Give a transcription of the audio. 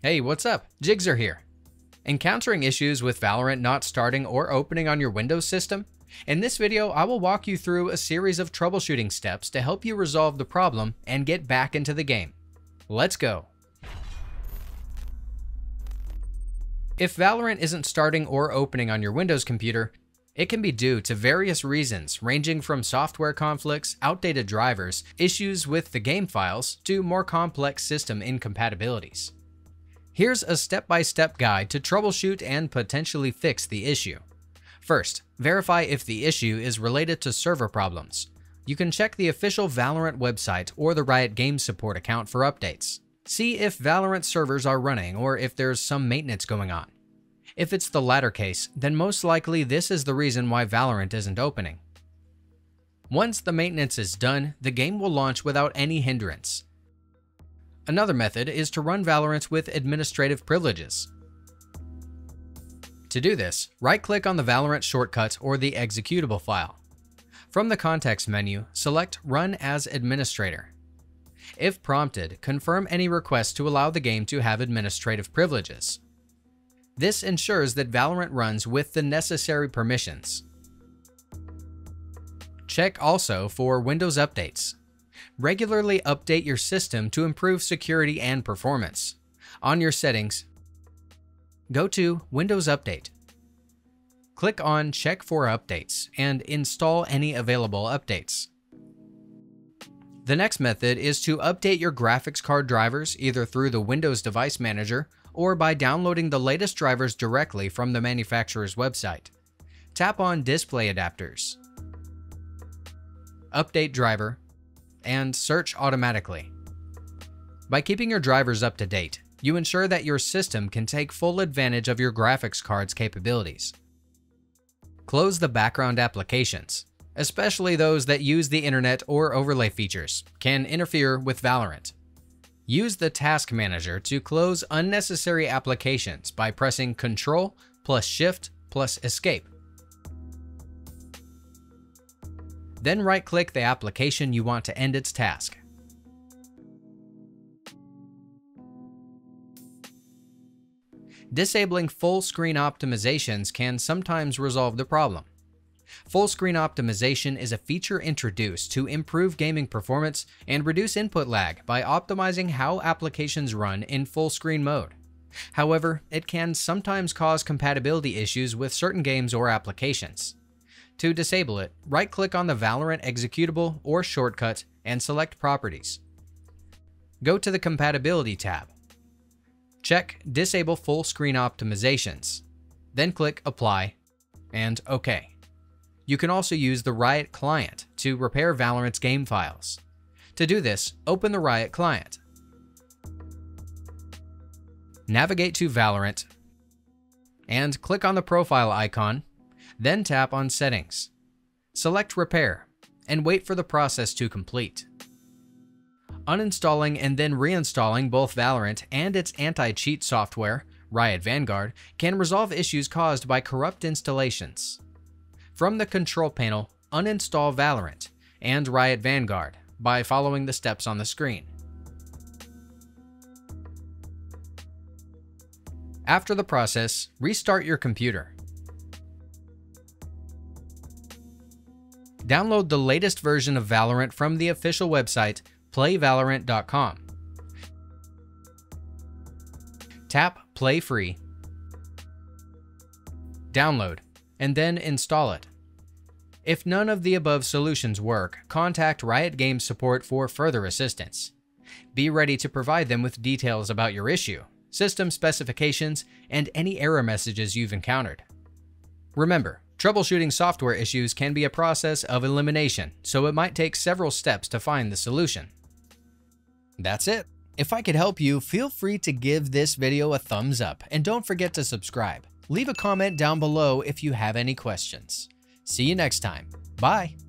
Hey, what's up? Jigxor here. Encountering issues with Valorant not starting or opening on your Windows system? In this video, I will walk you through a series of troubleshooting steps to help you resolve the problem and get back into the game. Let's go. If Valorant isn't starting or opening on your Windows computer, it can be due to various reasons ranging from software conflicts, outdated drivers, issues with the game files, to more complex system incompatibilities. Here's a step-by-step -step guide to troubleshoot and potentially fix the issue. First, verify if the issue is related to server problems. You can check the official Valorant website or the Riot Games support account for updates. See if Valorant servers are running or if there's some maintenance going on. If it's the latter case, then most likely this is the reason why Valorant isn't opening. Once the maintenance is done, the game will launch without any hindrance. Another method is to run Valorant with administrative privileges. To do this, right-click on the Valorant shortcut or the executable file. From the context menu, select Run as Administrator. If prompted, confirm any request to allow the game to have administrative privileges. This ensures that Valorant runs with the necessary permissions. Check also for Windows updates. Regularly update your system to improve security and performance. On your settings, go to Windows Update. Click on Check for Updates and install any available updates. The next method is to update your graphics card drivers either through the Windows Device Manager or by downloading the latest drivers directly from the manufacturer's website. Tap on Display Adapters, Update Driver, and search automatically. By keeping your drivers up to date, you ensure that your system can take full advantage of your graphics card's capabilities. Close the background applications, especially those that use the internet or overlay features, can interfere with Valorant. Use the Task Manager to close unnecessary applications by pressing Ctrl plus Shift plus Escape. Then right-click the application you want to end its task. Disabling full screen optimizations can sometimes resolve the problem. Full screen optimization is a feature introduced to improve gaming performance and reduce input lag by optimizing how applications run in full screen mode. However, it can sometimes cause compatibility issues with certain games or applications. To disable it, right-click on the Valorant executable or shortcut and select Properties. Go to the Compatibility tab. Check Disable Full Screen Optimizations, then click Apply and OK. You can also use the Riot client to repair Valorant's game files. To do this, open the Riot client. Navigate to Valorant and click on the profile icon, then tap on Settings. Select Repair and wait for the process to complete. Uninstalling and then reinstalling both Valorant and its anti-cheat software, Riot Vanguard, can resolve issues caused by corrupt installations. From the control panel, uninstall Valorant and Riot Vanguard by following the steps on the screen. After the process, restart your computer. Download the latest version of Valorant from the official website playvalorant.com. Tap Play Free, download, and then install it. If none of the above solutions work, contact Riot Games support for further assistance. Be ready to provide them with details about your issue, system specifications, and any error messages you've encountered. Remember, troubleshooting software issues can be a process of elimination, so it might take several steps to find the solution. That's it. If I could help you, feel free to give this video a thumbs up and don't forget to subscribe. Leave a comment down below if you have any questions. See you next time. Bye.